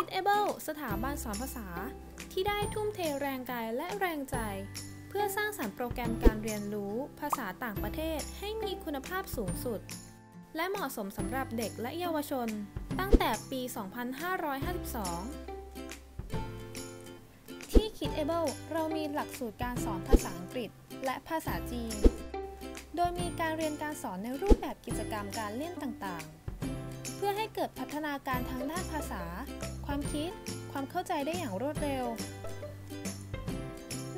Kidable สถาบันสอนภาษา ที่ได้ทุ่มเทแรงกายและแรงใจ เพื่อสร้างสรรค์โปรแกรมการเรียนรู้ภาษาต่างประเทศให้มีคุณภาพสูงสุด และเหมาะสมสำหรับเด็กและเยาวชน ตั้งแต่ปี 2552 ที่ Kidable เรามีหลักสูตรการสอนภาษาอังกฤษ และภาษาจีน โดยมีการเรียนการสอนในรูปแบบกิจกรรมการเล่นต่างๆ พื่อให้เกิดพัฒนาการทางด้านภาษา ความคิด ความเข้าใจได้อย่างรวดเร็ว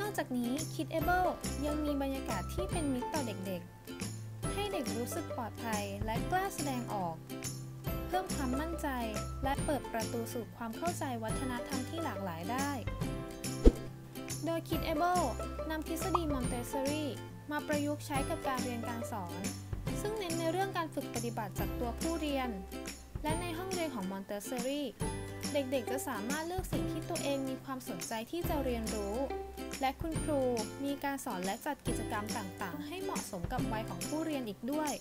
นอกจากนี้ Kidable ยังมีบรรยากาศที่เป็นมิตรต่อเด็กๆ ให้เด็กรู้สึกปลอดภัยและกล้าแสดงออก เพิ่มความมั่นใจและเปิดประตูสู่ความเข้าใจวัฒนธรรมที่หลากหลายได้ โดย Kidable นำทฤษฎี Montessori มาประยุกต์ใช้กับการเรียนการสอน ซึ่งเน้นในเรื่องการฝึกปฏิบัติจากตัวผู้เรียน และในห้องเรียนของ Montessori เด็กๆ จะสามารถเลือกสิ่งที่ตัวเองมีความสนใจที่จะเรียนรู้ และคุณครูมีการสอนและจัดกิจกรรมต่างๆ ให้เหมาะสมกับวัยของผู้เรียนอีกด้วย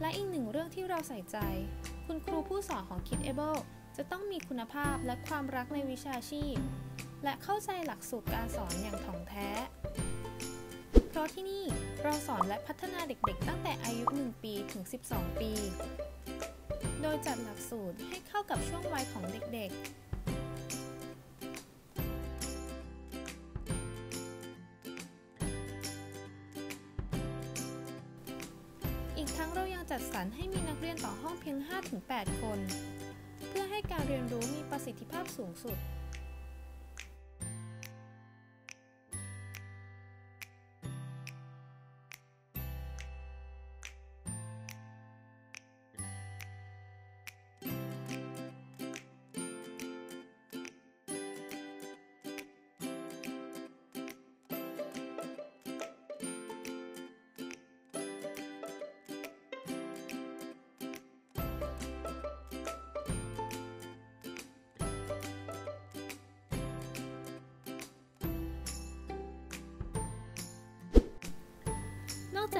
และอีกหนึ่งเรื่องที่เราใส่ใจ คุณครูผู้สอนของ Kidable จะต้องมีคุณภาพและความรักในวิชาชีพ และเข้าใจหลักสูตรการสอนอย่างถ่องแท้ ราะที่นี่เราสอนและพัฒนาเด็กๆ ตั้งแต่อายุ 1 ปีถึง 12 ปี โดยจัดหลักสูตรให้เข้ากับช่วงวัยของเด็กๆอีกทั้งเรายังจัดสรรให้มีนักเรียนต่อห้องเพียง 5-8 คน เพื่อให้การเรียนรู้มีประสิทธิภาพสูงสุด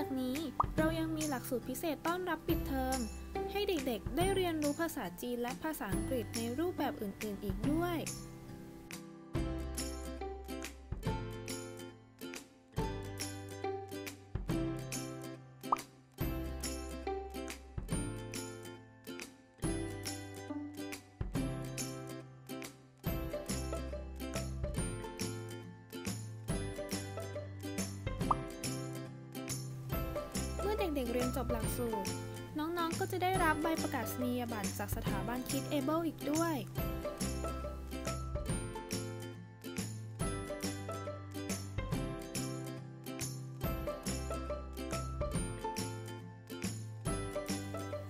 จากนี้เรายังมีหลักสูตรพิเศษต้อนรับปิดเทอม ให้เด็กๆ ได้เรียนรู้ภาษาจีนและภาษาอังกฤษในรูปแบบอื่นๆ อีกด้วย เมื่อเด็กๆเรียนจบหลักสูตร น้องๆ ก็จะได้รับใบประกาศนียบัตรจากสถาบัน Kid Able อีกด้วย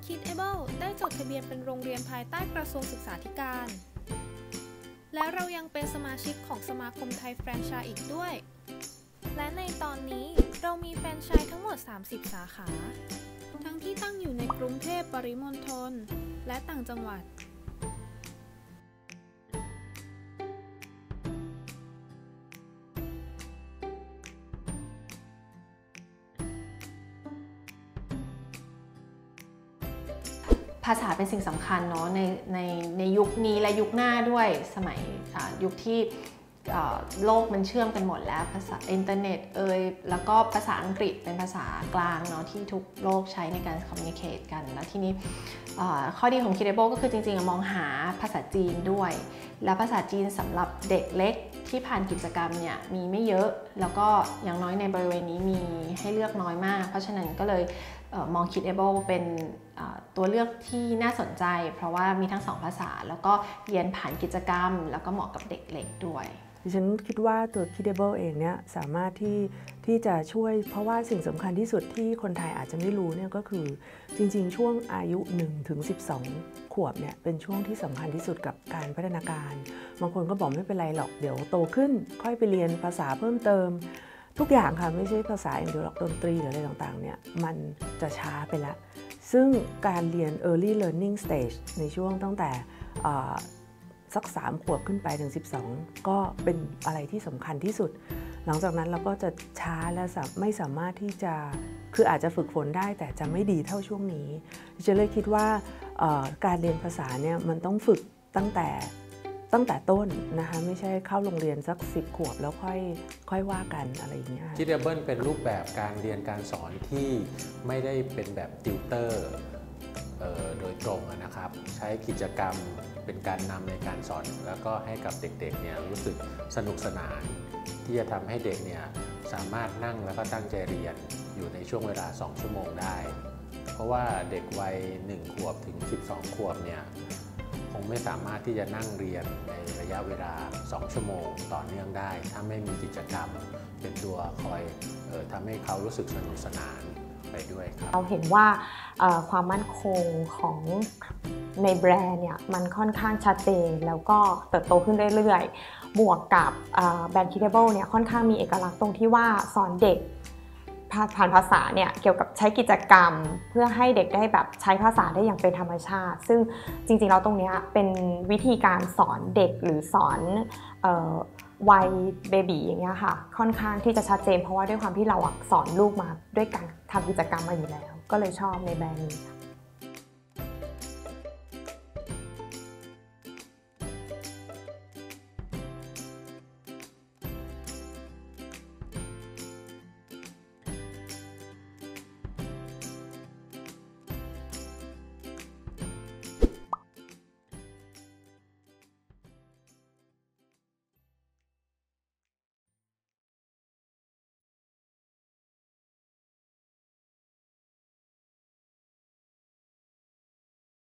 Kid Able ได้จดทะเบียนเป็นโรงเรียนภายใต้กระทรวงศึกษาธิการ และเรายังเป็นสมาชิกของสมาคมไทยแฟรนไชส์อีกด้วย และในตอนนี้เรามีแฟรนไชส์ มด 30 สาขา ทั้งที่ตั้งอยู่ในกรุงเทพปริมณฑลและต่างจังหวัด ภาษาเป็นสิ่งสำคัญเนาะในในในยุคนี้และยุคหน้าด้วยสมัยยุคที่ โลกมันเชื่อมกันหมดแล้วภาษาอินเทอร์เน็ตเอ่ยแล้วก็ภาษาอังกฤษเป็นภาษากลางเนาะที่ทุกโลกใช้ในการคอมมิ n นิเค e กัน แล้วทีนี้ข้อดีของ Kidable ก็คือจริงๆ มองหาภาษาจีนด้วย และภาษาจีนสำหรับเด็กเล็กที่ผ่านกิจกรรมเนี่ยมีไม่เยอะ แล้วก็อย่างน้อยในบริเวณนี้มีให้เลือกน้อยมาก เพราะฉะนั้นก็เลยเอ่อมอง Kidable เป็นตัวเลือกที่น่าสนใจ เพราะว่ามีทั้งสองภาษา แล้วก็เรียนผ่านกิจกรรม แล้วก็เหมาะกับเด็กเล็กด้วย ดิฉันคิดว่าตัว Kidable เองเนี่ยสามารถที่ที่จะช่วยเพราะว่าสิ่งสำคัญที่สุดที่คนไทยอาจจะไม่รู้เนี่ยก็คือจริงๆ ช่วงอายุ1ถึง12 ขวบเนี่ยเป็นช่วงที่สำคัญที่สุดกับการพัฒนาการ บางคนก็บอกไม่เป็นไรหรอกเดี๋ยวโตขึ้น ค่อยไปเรียนภาษาเพิ่มเติม ทุกอย่างค่ะไม่ใช่ภาษาอย่างเดียวหรอกดนตรีหรืออะไรต่างๆเนี่ยมันจะช้าไปล้วซึ่งการเรียน early learning stage ในช่วงตั้งแต่ สัก 3 ขวบขึ้นไปถึง 12 ก็เป็นอะไรที่สำคัญที่สุด หลังจากนั้นเราก็จะช้าและไม่สามารถที่จะคืออาจจะฝึกฝนได้แต่จะไม่ดีเท่าช่วงนี้จะเลยคิดว่าการเรียนภาษาเนี่ยมันต้องฝึกตั้งแต่ตั้งแต่ต้นนะคะ ไม่ใช่เข้าโรงเรียนสักสิบขวบแล้วค่อยค่อยว่ากันอะไรอย่างเงี้ย Kidable เป็นรูปแบบการเรียนการสอนที่ไม่ได้เป็นแบบติวเตอร์ โดยตรงนะครับ ใช้กิจกรรมเป็นการนำในการสอน แล้วก็ให้กับเด็กๆเนี่ยรู้สึกสนุกสนาน ที่จะทำให้เด็กเนี่ยสามารถนั่งแล้วก็ตั้งใจเรียนอยู่ในช่วงเวลา 2 ชั่วโมงได้ เพราะว่าเด็กวัย 1 ขวบถึง 12 ขวบเนี่ยคงไม่สามารถที่จะนั่งเรียนในระยะเวลา 2 ชั่วโมงต่อเนื่องได้ ถ้าไม่มีกิจกรรมเป็นตัวคอยออทำให้เขารู้สึกสนุกสนาน ไปด้วยครับเราเห็นว่าความมั่นคงของในแบรนด์เนี่ยมันค่อนข้างชัดเจนแล้วก็เติบโตขึ้นเรื่อยๆ บวกกับแบรนด์ Kidable เนี่ยค่อนข้างมีเอกลักษณ์ตรงที่ว่าสอนเด็กผ่านภาษาเนี่ยเกี่ยวกับใช้กิจกรรม เพื่อให้เด็กได้แบบใช้ภาษาได้อย่างเป็นธรรมชาติ ซึ่งจริงๆแล้วตรงนี้เป็นวิธีการสอนเด็กหรือสอน วัยเบบีอย่างเงี้ยค่ะ ค่อนข้างที่จะชัดเจน เพราะว่าด้วยความที่เราสอนลูกมาด้วยการทำกิจกรรมมาอยู่แล้ว ก็เลยชอบในแบรนด์นี้